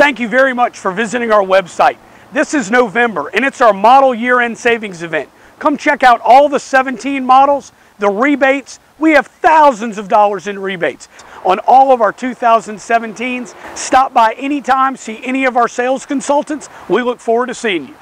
Thank you very much for visiting our website. This is November and it's our model year-end savings event. Come check out all the 17 models, the rebates. We have thousands of dollars in rebates on all of our 2017s. Stop by anytime, see any of our sales consultants. We look forward to seeing you.